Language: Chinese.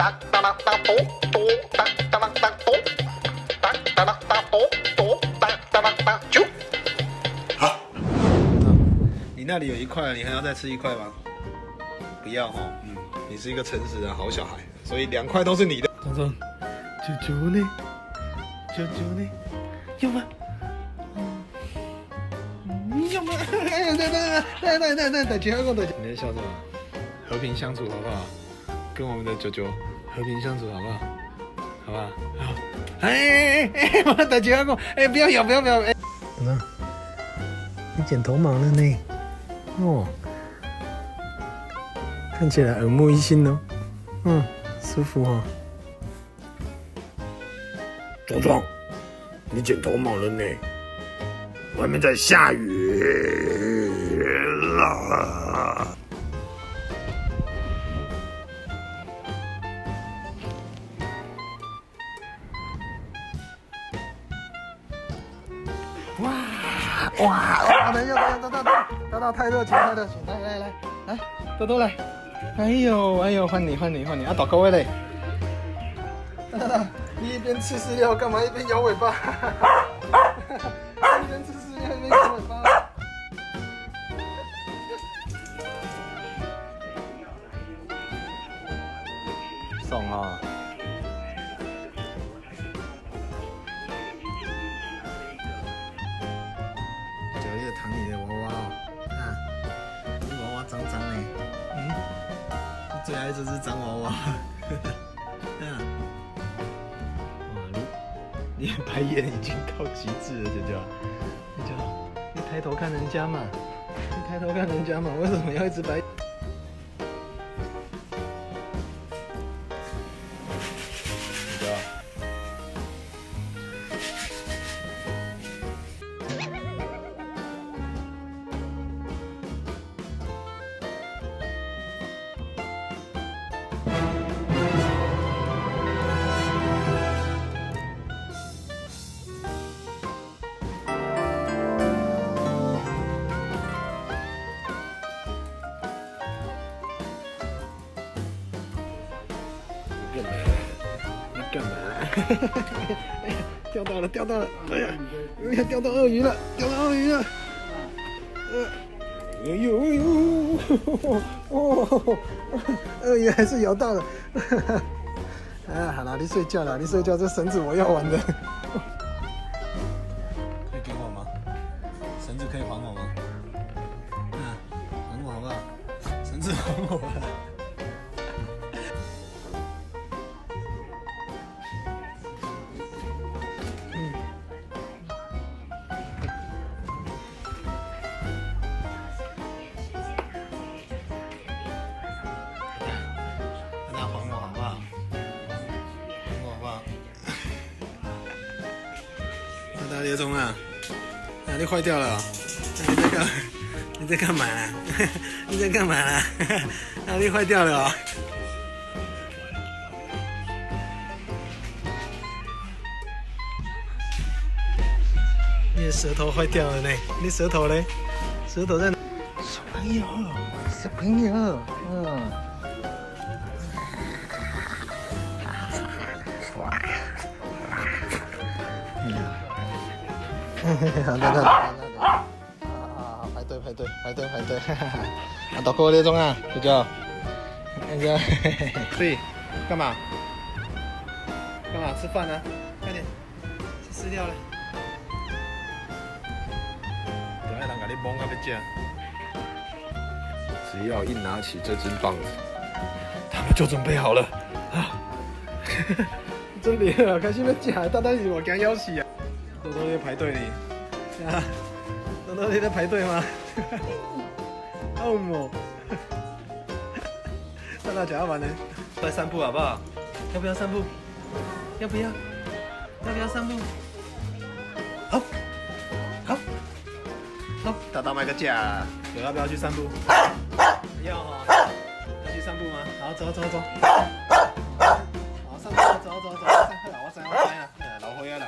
哒哒啦哒咚咚，哒哒啦哒咚，哒哒啦哒咚咚，哒哒啦哒啾。你那里有一块，你还要再吃一块吗？不要哈，嗯，你是一个诚实的好小孩，所以两块都是你的。壮壮，啾啾呢？啾啾呢？要吗？嗯，要吗？哎呀，来来来来来来，大家好，大家。你在笑什么？和平相处好不好？跟我们的九九和平相处好不好？好不好？哎哎哎，我大家好，哎，不要咬，不要不要，哎。怎么？你剪头毛了呢？哦，看起来耳目一新哦，嗯，舒服哦。壮壮，你剪头毛了呢？外面在下雨了。哇哇哇！等一下，等一下，等等等，等，太热情，太热情，来来来来，多多来。哎呦哎呦，换你换你换你，啊，倒各位嘞。等等，你一边吃饲料干嘛？一边摇尾巴。一边吃饲料一边摇尾巴。脏脏的，嗯，你最爱这只脏娃娃，嗯，哇，你白眼已经到极致了，姐姐。姐姐，你抬头看人家嘛，你抬头看人家嘛，为什么要一直白？干嘛？你干嘛？哎呀，钓到了，钓到了！哎呀，哎呀，钓到鳄鱼了，钓到鳄鱼了！呃，哎呦哎呦，哦，鳄鱼还是咬到了。啊，好了，你睡觉了，你睡觉，这绳子我要玩的。可以给我吗？绳子可以还我吗？啊，还我好不好？绳子还我。那大列中啊，哪里坏掉了？你在干？你在干嘛？你在干嘛？哪里 坏掉了？你的舌头坏掉了呢？你舌头嘞？舌头在？小朋友，小朋友，嗯。好的，好的，好的，啊，排队，排队，排队，排队，哈哈哈！啊，到过列中啊，舅舅，那个，对，干嘛？干嘛？吃饭呢？快点，吃饲料了。等下人给你摸啊，要吃。只要一拿起这根棒子，他们就准备好了啊！准备了，开始要吃，等等是我惊要死啊！多多在排队呢，啊，多多你在排队吗？好么？那大家要玩呢？来散步好不好？要不要散步？要不要？要不要散步？好，好，好，大大买个价，有要不要去散步？要哈，要去散步吗？好，走走走。好，散步，走走走，散步，我知我知啊，老灰啊了。